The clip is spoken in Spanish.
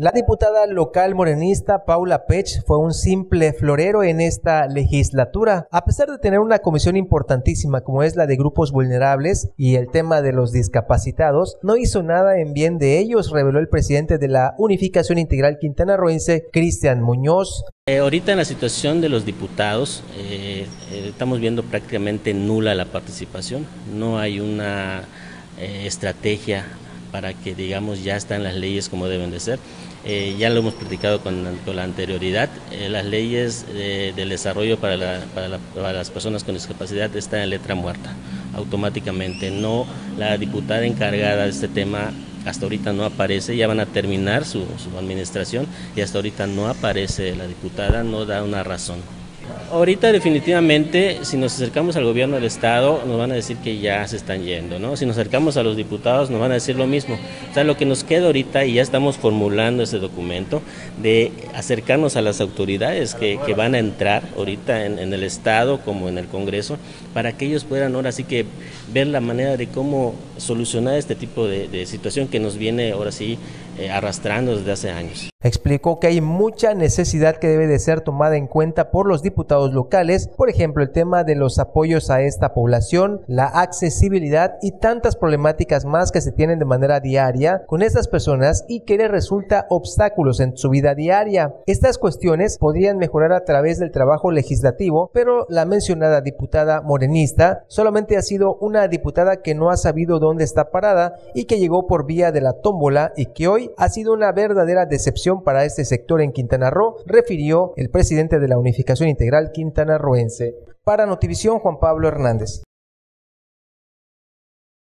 La diputada local morenista Paula Pech fue un simple florero en esta legislatura. A pesar de tener una comisión importantísima como es la de grupos vulnerables y el tema de los discapacitados, no hizo nada en bien de ellos, reveló el presidente de la Unificación Integral Quintana Roense, Cristian Muñoz. Eh, ahorita en la situación de los diputados eh, eh, estamos viendo prácticamente nula la participación. No hay una estrategia para que digamos ya están las leyes como deben de ser. Eh, ya lo hemos platicado con, la anterioridad, eh, las leyes del desarrollo para, las personas con discapacidad están en letra muerta, automáticamente. No, la diputada encargada de este tema hasta ahorita no aparece, ya van a terminar su administración y hasta ahorita no aparece la diputada, no da una razón. Ahorita definitivamente, si nos acercamos al gobierno del Estado, nos van a decir que ya se están yendo, ¿no? Si nos acercamos a los diputados, nos van a decir lo mismo. O sea, lo que nos queda ahorita, y ya estamos formulando ese documento, de acercarnos a las autoridades que, van a entrar ahorita en, el Estado como en el Congreso, para que ellos puedan ahora sí que ver la manera de cómo solucionar este tipo de, situación que nos viene ahora sí eh, arrastrando desde hace años. Explicó que hay mucha necesidad que debe de ser tomada en cuenta por los diputados locales, por ejemplo el tema de los apoyos a esta población, la accesibilidad y tantas problemáticas más que se tienen de manera diaria con estas personas y que les resulta obstáculos en su vida diaria. Estas cuestiones podrían mejorar a través del trabajo legislativo, pero la mencionada diputada morenista solamente ha sido una diputada que no ha sabido dónde está parada y que llegó por vía de la tómbola y que hoy ha sido una verdadera decepción para este sector en Quintana Roo, refirió el presidente de la Unificación Integral Quintana Roense. Para Notivisión, Juan Pablo Hernández.